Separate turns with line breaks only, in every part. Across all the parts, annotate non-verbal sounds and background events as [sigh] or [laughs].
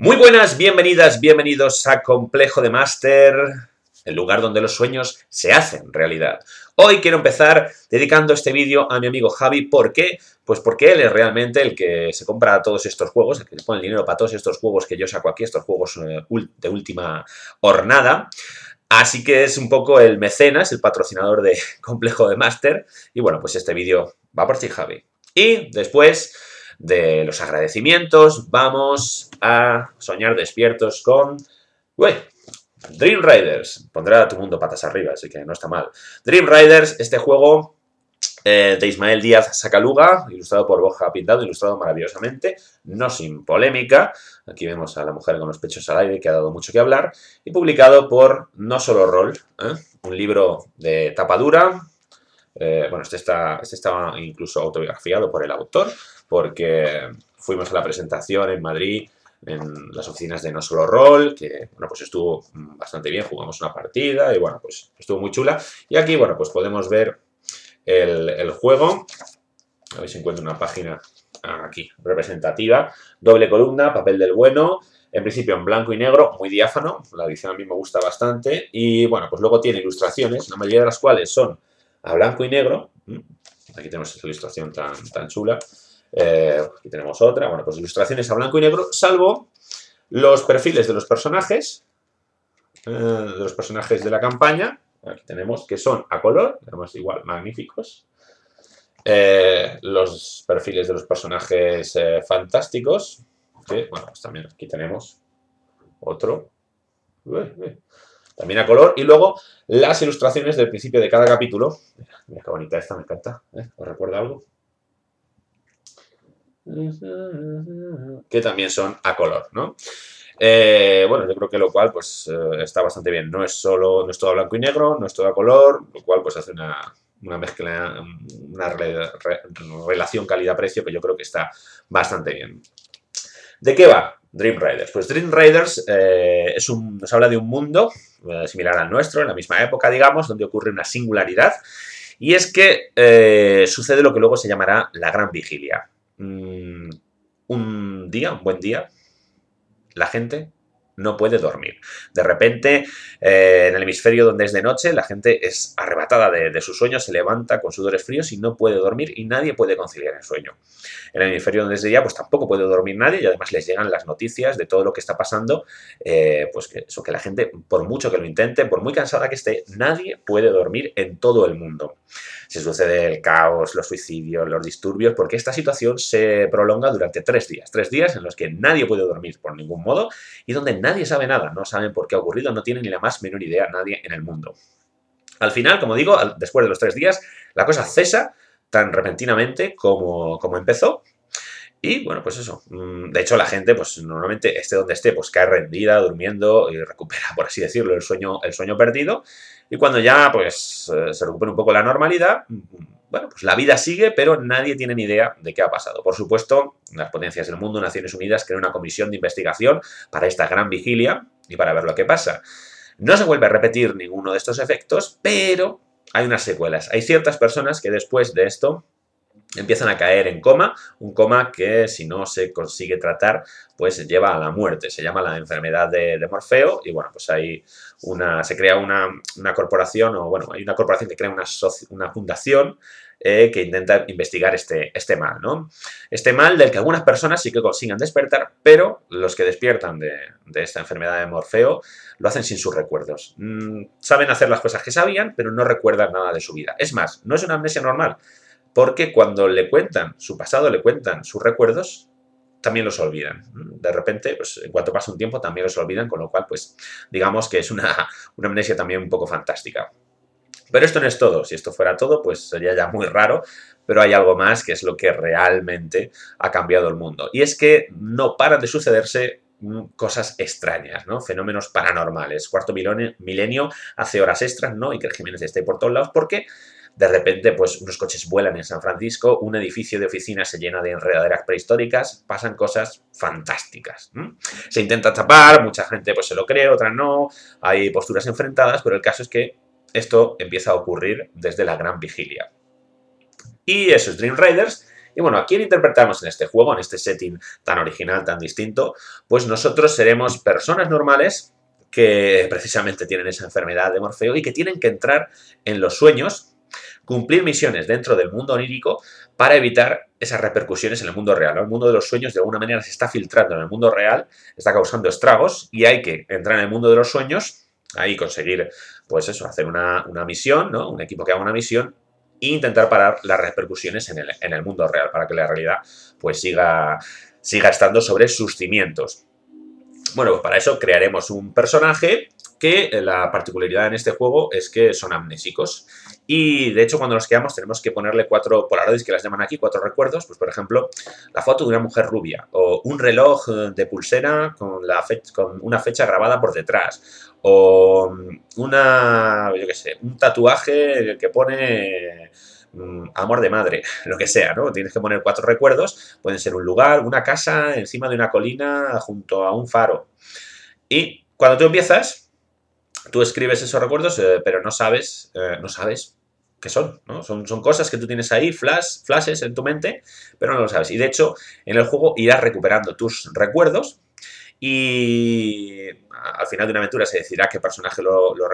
Muy buenas, bienvenidas, bienvenidos a Complejo de Máster, el lugar donde los sueños se hacen realidad. Hoy quiero empezar dedicando este vídeo a mi amigo Javi. ¿Por qué? Pues porque él es realmente el que se compra todos estos juegos, el que se pone el dinero para todos estos juegos que yo saco aquí, estos juegos eh, de última hornada. Así que es un poco el mecenas, el patrocinador de [laughs] Complejo de Máster. Y bueno, pues este vídeo va por ti, Javi. Y después de los agradecimientos, vamos a soñar despiertos con... Uy, Dream Riders. Pondrá a tu mundo patas arriba, así que no está mal. Dream Riders, este juego eh, de Ismael Díaz Sacaluga, ilustrado por Boja Pintado, ilustrado maravillosamente, no sin polémica. Aquí vemos a la mujer con los pechos al aire, que ha dado mucho que hablar. Y publicado por No Solo Roll, ¿eh? un libro de tapadura. Eh, bueno, este, está, este estaba incluso autobiografiado por el autor, porque fuimos a la presentación en Madrid en las oficinas de No Solo Roll, que, bueno, pues estuvo bastante bien, jugamos una partida y, bueno, pues estuvo muy chula. Y aquí, bueno, pues podemos ver el, juego. A ver si encuentro una página aquí, representativa. Doble columna, papel del bueno. En principio en blanco y negro, muy diáfano. La edición a mí me gusta bastante. Y bueno, pues luego tiene ilustraciones, la mayoría de las cuales son a blanco y negro. Aquí tenemos esta ilustración tan, tan chula. Eh, aquí tenemos otra. Bueno, pues ilustraciones a blanco y negro, salvo los perfiles de los personajes, eh, de los personajes de la campaña, aquí tenemos, que son a color, además igual magníficos. Eh, los perfiles de los personajes fantásticos, que, bueno, pues también aquí tenemos otro. También a color. Y luego las ilustraciones del principio de cada capítulo. Mira, qué bonita esta, me encanta. ¿Os recuerda algo? que también son a color, ¿no? Eh, bueno, yo creo que lo cual pues eh, está bastante bien. No es solo, no es todo blanco y negro, no es todo a color, lo cual pues hace una, mezcla, una relación calidad-precio que yo creo que está bastante bien. ¿De qué va Dream Riders? Pues Dream Riders eh, es un, nos habla de un mundo similar al nuestro, en la misma época, digamos, donde ocurre una singularidad, y es que sucede lo que luego se llamará la Gran Vigilia. Mm, un día, un buen día, la gente no puede dormir. De repente, eh, en el hemisferio donde es de noche, la gente es arrebatada de, de, sus sueños, se levanta con sudores fríos y no puede dormir y nadie puede conciliar el sueño. En el hemisferio donde es de día, pues tampoco puede dormir nadie y además les llegan las noticias de todo lo que está pasando, eh, pues que eso que la gente, por mucho que lo intente, por muy cansada que esté, nadie puede dormir en todo el mundo. Se sucede el caos, los suicidios, los disturbios, porque esta situación se prolonga durante tres días. Tres días en los que nadie puede dormir por ningún modo y donde nadie sabe nada, no saben por qué ha ocurrido, no tienen ni la más menor idea nadie en el mundo. Al final, como digo, después de los tres días, la cosa cesa tan repentinamente como, como empezó. Y bueno, pues eso. Mm, de hecho, la gente, pues normalmente esté donde esté, pues cae rendida, durmiendo y recupera, por así decirlo, el sueño, el sueño perdido. Y cuando ya, pues, eh, se recupera un poco la normalidad, mm, bueno, pues la vida sigue, pero nadie tiene ni idea de qué ha pasado. Por supuesto, las potencias del mundo, Naciones Unidas, crean una comisión de investigación para esta gran vigilia y para ver lo que pasa. No se vuelve a repetir ninguno de estos efectos, pero hay unas secuelas. Hay ciertas personas que después de esto empiezan a caer en coma, un coma que si no se consigue tratar, pues lleva a la muerte. Se llama la enfermedad de, Morfeo y bueno, pues hay una, se crea una, corporación, o bueno, hay una corporación que crea una, una fundación eh, que intenta investigar este, este mal, ¿no? Este mal del que algunas personas sí que consiguen despertar, pero los que despiertan de, esta enfermedad de Morfeo lo hacen sin sus recuerdos. Mm, saben hacer las cosas que sabían, pero no recuerdan nada de su vida. Es más, no es una amnesia normal, porque cuando le cuentan su pasado, le cuentan sus recuerdos, también los olvidan. De repente, pues en cuanto pasa un tiempo, también los olvidan, con lo cual, pues digamos que es una, [laughs] una amnesia también un poco fantástica. Pero esto no es todo. Si esto fuera todo, pues sería ya muy raro. Pero hay algo más que es lo que realmente ha cambiado el mundo. Y es que no paran de sucederse mm, cosas extrañas, ¿no? Fenómenos paranormales. Cuarto milenio hace horas extras, ¿no? Y que el Jiménez esté por todos lados porque de repente, pues unos coches vuelan en San Francisco, un edificio de oficinas se llena de enredaderas prehistóricas, pasan cosas fantásticas. Se intenta tapar, mucha gente pues se lo cree, otra no, hay posturas enfrentadas, pero el caso es que esto empieza a ocurrir desde la Gran Vigilia. Y esos Dream Riders Y bueno, ¿a quién interpretamos en este juego, en este setting tan original, tan distinto? Pues nosotros seremos personas normales que precisamente tienen esa enfermedad de Morfeo y que tienen que entrar en los sueños, cumplir misiones dentro del mundo onírico para evitar esas repercusiones en el mundo real. El mundo de los sueños de alguna manera se está filtrando en el mundo real, está causando estragos y hay que entrar en el mundo de los sueños, ahí conseguir, pues eso, hacer una, misión, ¿no? Un equipo que haga una misión e intentar parar las repercusiones en el, en el mundo real para que la realidad pues siga, siga estando sobre sus cimientos. Bueno, pues para eso crearemos un personaje que la particularidad en este juego es que son amnésicos. Y de hecho cuando nos quedamos tenemos que ponerle cuatro polaroids que las llaman aquí, cuatro recuerdos. Pues por ejemplo, la foto de una mujer rubia o un reloj de pulsera con, la con una fecha grabada por detrás o una, yo qué sé, un tatuaje que pone mm, amor de madre, [laughs] lo que sea, ¿no? Tienes que poner cuatro recuerdos, pueden ser un lugar, una casa, encima de una colina, junto a un faro. Y cuando tú empiezas, tú escribes esos recuerdos, eh, pero no sabes, eh, no sabes qué son, ¿no? Son, son cosas que tú tienes ahí, flash, flashes en tu mente, pero no lo sabes. Y de hecho, en el juego irás recuperando tus recuerdos y al final de una aventura se decidirá qué personaje lo, lo,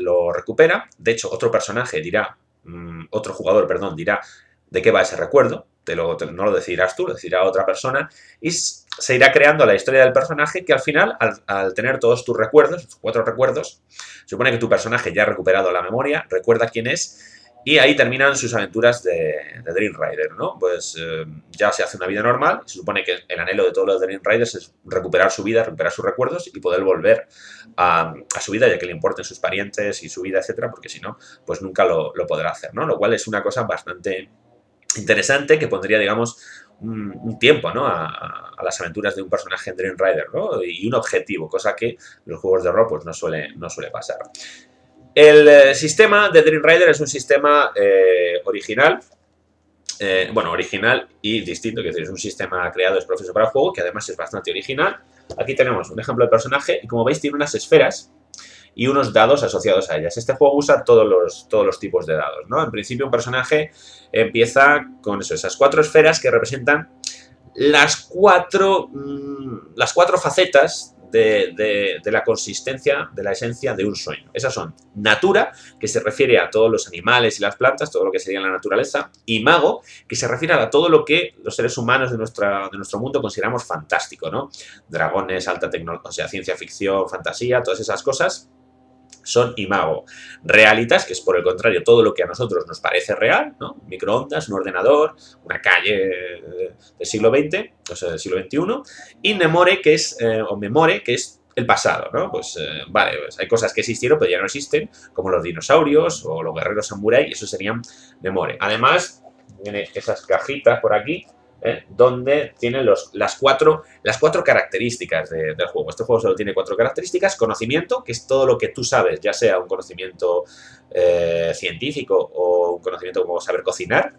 lo recupera. De hecho, otro personaje dirá, mm, otro jugador, perdón, dirá de qué va ese recuerdo no lo decidirás tú, lo decidirá otra persona, y se irá creando la historia del personaje que al final, al, tener todos tus recuerdos, tus cuatro recuerdos, supone que tu personaje ya ha recuperado la memoria, recuerda quién es, y ahí terminan sus aventuras de, Dream Rider, ¿no? Pues eh, ya se hace una vida normal, se supone que el anhelo de todos los Dream Riders es recuperar su vida, recuperar sus recuerdos y poder volver a, su vida, ya que le importen sus parientes y su vida, etcétera, porque si no, pues nunca lo, podrá hacer, ¿no? Lo cual es una cosa bastante interesante que pondría, digamos, un, tiempo ¿no? A, las aventuras de un personaje en Dream Rider ¿no? y un objetivo, cosa que los juegos de rol pues, no, suele, no suele pasar. El eh, sistema de Dream Rider es un sistema eh, original, eh, bueno, original y distinto, que es un sistema creado es profesor para el juego, que además es bastante original. Aquí tenemos un ejemplo de personaje y como veis tiene unas esferas y unos dados asociados a ellas. Este juego usa todos los, todos los tipos de dados, ¿no? En principio un personaje empieza con eso, esas cuatro esferas que representan las cuatro, mm, las cuatro facetas de, de, la consistencia, de la esencia de un sueño. Esas son natura, que se refiere a todos los animales y las plantas, todo lo que sería la naturaleza, y mago, que se refiere a todo lo que los seres humanos de, nuestra, de nuestro mundo consideramos fantástico, ¿no? Dragones, alta tecnología, o sea, ciencia ficción, fantasía, todas esas cosas son imago. Realitas, que es por el contrario todo lo que a nosotros nos parece real, ¿no? Microondas, un ordenador, una calle del siglo XX, o sea, del siglo XXI. Y memore, que es, eh, o memore, que es el pasado, ¿no? Pues eh, vale, pues hay cosas que existieron pero ya no existen, como los dinosaurios o los guerreros samurai, eso serían memore. Además, tiene esas cajitas por aquí, ¿eh? donde tiene los, las, cuatro, las cuatro características del juego. Este juego solo tiene cuatro características. Conocimiento, que es todo lo que tú sabes, ya sea un conocimiento eh, científico o un conocimiento como saber cocinar.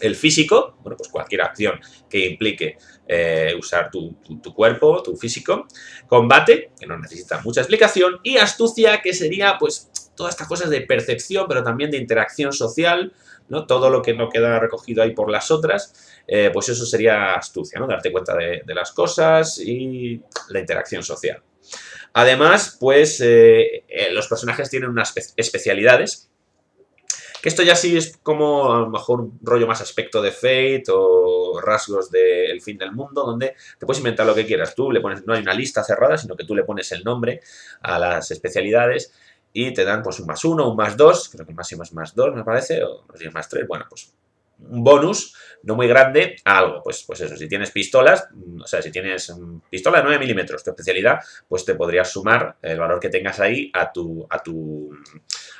El físico, bueno, pues cualquier acción que implique eh, usar tu, tu, cuerpo, tu físico. Combate, que no necesita mucha explicación. Y astucia, que sería, pues, todas estas cosas de percepción, pero también de interacción social, ¿no? Todo lo que no queda recogido ahí por las otras. Eh, pues eso sería astucia, ¿no? Darte cuenta de, las cosas y la interacción social. Además, pues eh, eh, los personajes tienen unas especialidades, que esto ya sí es como a lo mejor un rollo más aspecto de Fate o rasgos del fin del mundo, donde te puedes inventar lo que quieras. Tú le pones, no hay una lista cerrada, sino que tú le pones el nombre a las especialidades y te dan pues un más uno, un más dos, creo que el máximo es más dos, me parece, o no sé, más tres, bueno, pues un bonus no muy grande a algo. Pues, pues eso, si tienes pistolas, mm, o sea, si tienes pistola de 9 milímetros, tu especialidad, pues te podrías sumar el valor que tengas ahí a tu, a tu,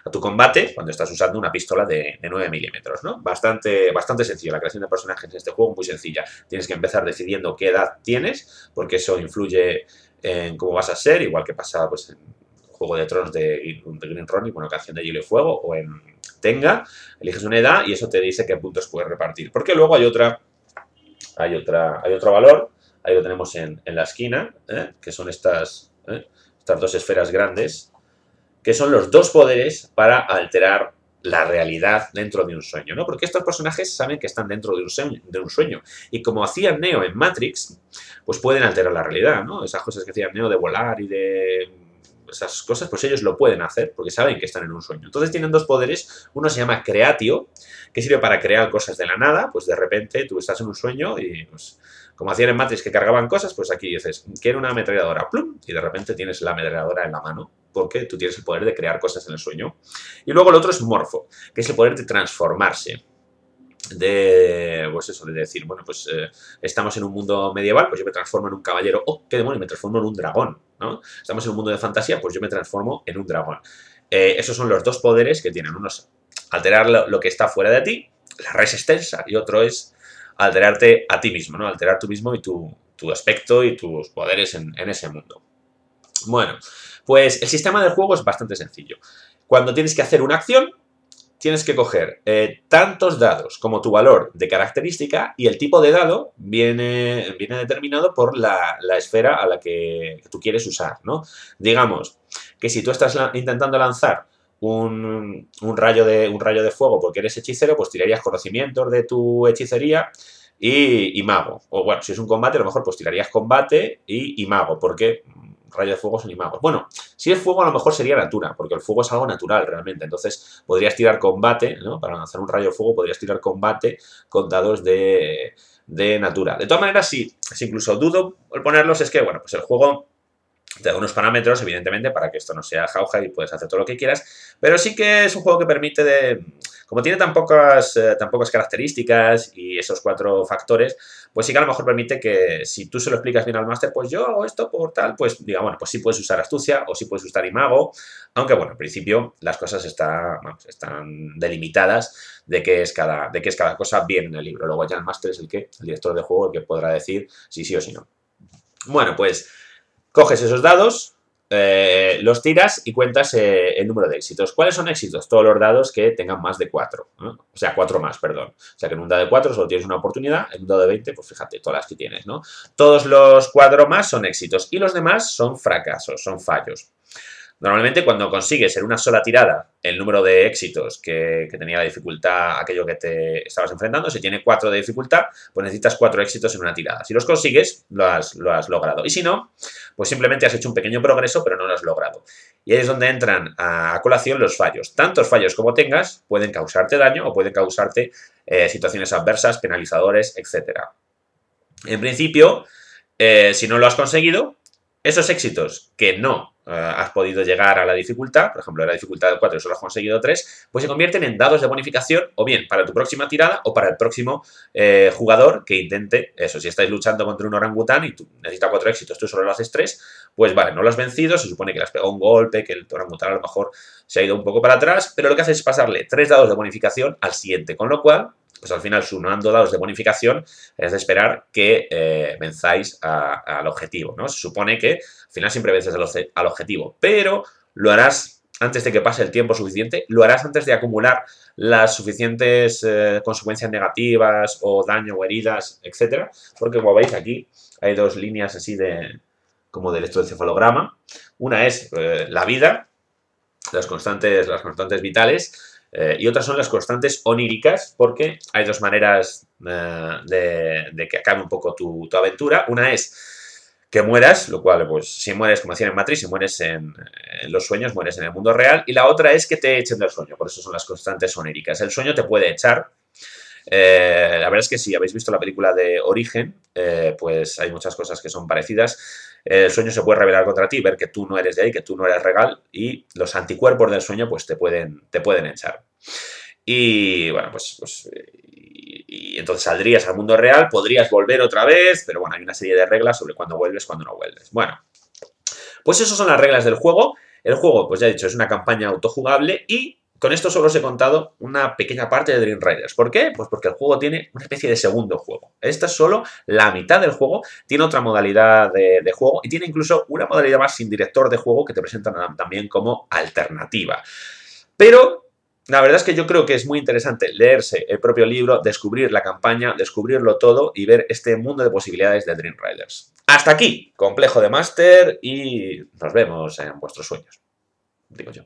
a tu combate cuando estás usando una pistola de, 9 milímetros, ¿no? Bastante, bastante sencillo. La creación de personajes en este juego muy sencilla. Tienes que empezar decidiendo qué edad tienes, porque eso influye en cómo vas a ser, igual que pasa pues, en Juego de Tronos de, Green Ronnie, bueno, Canción de Hielo y Fuego, o en tenga, eliges una edad y eso te dice qué puntos puedes repartir. Porque luego hay otra, hay otra, hay otro valor, ahí lo tenemos en, la esquina, ¿eh? que son estas, ¿eh? estas dos esferas grandes, que son los dos poderes para alterar la realidad dentro de un sueño, ¿no? Porque estos personajes saben que están dentro de un, sueño, de un sueño. Y como hacía Neo en Matrix, pues pueden alterar la realidad, ¿no? Esas cosas que hacía Neo de volar y de esas cosas, pues ellos lo pueden hacer porque saben que están en un sueño. Entonces tienen dos poderes, uno se llama Creatio, que sirve para crear cosas de la nada, pues de repente tú estás en un sueño y pues como hacían en Matrix que cargaban cosas, pues aquí dices, quiero una ametralladora, plum, y de repente tienes la ametralladora en la mano, porque tú tienes el poder de crear cosas en el sueño. Y luego el otro es Morfo, que es el poder de transformarse de, pues eso, de decir, bueno, pues eh, estamos en un mundo medieval, pues yo me transformo en un caballero, oh, qué demonio, me transformo en un dragón, ¿no? Estamos en un mundo de fantasía, pues yo me transformo en un dragón. Eh, esos son los dos poderes que tienen, uno es alterar lo, que está fuera de ti, la resistencia, y otro es alterarte a ti mismo, ¿no? Alterar tú mismo y tu, aspecto y tus poderes en, en ese mundo. Bueno, pues el sistema del juego es bastante sencillo. Cuando tienes que hacer una acción, tienes que coger eh, tantos dados como tu valor de característica y el tipo de dado viene, viene determinado por la, esfera a la que tú quieres usar, ¿no? Digamos que si tú estás intentando lanzar un, rayo de, un rayo de fuego porque eres hechicero, pues tirarías conocimientos de tu hechicería y, mago. O bueno, si es un combate, a lo mejor pues tirarías combate y, y mago, porque rayos de fuego son imagos. Bueno, si es fuego a lo mejor sería natura, porque el fuego es algo natural realmente. Entonces podrías tirar combate, ¿no? Para lanzar un rayo de fuego podrías tirar combate con dados de, de natura. De todas maneras, si, si incluso dudo el ponerlos, es que, bueno, pues el juego te da unos parámetros, evidentemente, para que esto no sea jauja y puedes hacer todo lo que quieras, pero sí que es un juego que permite de como tiene tan pocas, eh, tan pocas características y esos cuatro factores, pues sí que a lo mejor permite que si tú se lo explicas bien al máster, pues yo hago esto por tal, pues diga, bueno, pues sí puedes usar astucia o sí puedes usar imago, aunque bueno, en principio las cosas está, están delimitadas de qué, es cada, de qué es cada cosa bien en el libro. Luego ya el máster es el que, el director de juego, el que podrá decir si sí o si no. Bueno, pues coges esos dados, eh, los tiras y cuentas eh, el número de éxitos. ¿Cuáles son éxitos? Todos los dados que tengan más de 4. O sea, 4 más, perdón. O sea, que en un dado de 4 solo tienes una oportunidad, en un dado de 20, pues fíjate, todas las que tienes, ¿no? Todos los 4 más son éxitos y los demás son fracasos, son fallos. Normalmente cuando consigues en una sola tirada el número de éxitos que, tenía la dificultad, aquello que te estabas enfrentando, si tiene 4 de dificultad, pues necesitas 4 éxitos en una tirada. Si los consigues, lo has, lo has logrado. Y si no, pues simplemente has hecho un pequeño progreso, pero no lo has logrado. Y ahí es donde entran a colación los fallos. Tantos fallos como tengas pueden causarte daño o pueden causarte eh, situaciones adversas, penalizadores, etc. En principio, eh, si no lo has conseguido, esos éxitos que no eh, has podido llegar a la dificultad, por ejemplo, la dificultad de 4 y solo has conseguido 3, pues se convierten en dados de bonificación o bien para tu próxima tirada o para el próximo eh, jugador que intente eso. Si estáis luchando contra un orangután y tú necesitas 4 éxitos, tú solo lo haces 3, pues vale, no lo has vencido, se supone que le has pegado un golpe, que el orangután a lo mejor se ha ido un poco para atrás, pero lo que haces es pasarle 3 dados de bonificación al siguiente, con lo cual pues al final sumando dados de bonificación es de esperar que eh, venzáis al objetivo, ¿no? Se supone que al final siempre vences al, objetivo, pero lo harás antes de que pase el tiempo suficiente, lo harás antes de acumular las suficientes eh, consecuencias negativas o daño o heridas, etcétera, porque como veis aquí hay dos líneas así de como del electroencefalograma. Una es eh, la vida, las constantes, las constantes vitales, eh, y otras son las constantes oníricas, porque hay dos maneras eh, de, que acabe un poco tu, aventura. Una es que mueras, lo cual, pues, si mueres, como decían en Matrix, si mueres en, los sueños, mueres en el mundo real. Y la otra es que te echen del sueño, por eso son las constantes oníricas. El sueño te puede echar. Eh, la verdad es que si habéis visto la película de Origen, pues hay muchas cosas que son parecidas el sueño se puede revelar contra ti, ver que tú no eres de ahí, que tú no eres regal y los anticuerpos del sueño pues te pueden, te pueden echar. Y bueno, pues, pues y, entonces saldrías al mundo real, podrías volver otra vez, pero bueno, hay una serie de reglas sobre cuándo vuelves, cuándo no vuelves. Bueno, pues esas son las reglas del juego. El juego, pues ya he dicho, es una campaña autojugable y con esto solo os he contado una pequeña parte de Dream Riders. ¿Por qué? Pues porque el juego tiene una especie de segundo juego. Esta es solo la mitad del juego, tiene otra modalidad de, juego y tiene incluso una modalidad más sin director de juego que te presentan también como alternativa. Pero la verdad es que yo creo que es muy interesante leerse el propio libro, descubrir la campaña, descubrirlo todo y ver este mundo de posibilidades de Dream Riders. Hasta aquí, complejo de máster y nos vemos en vuestros sueños, digo yo.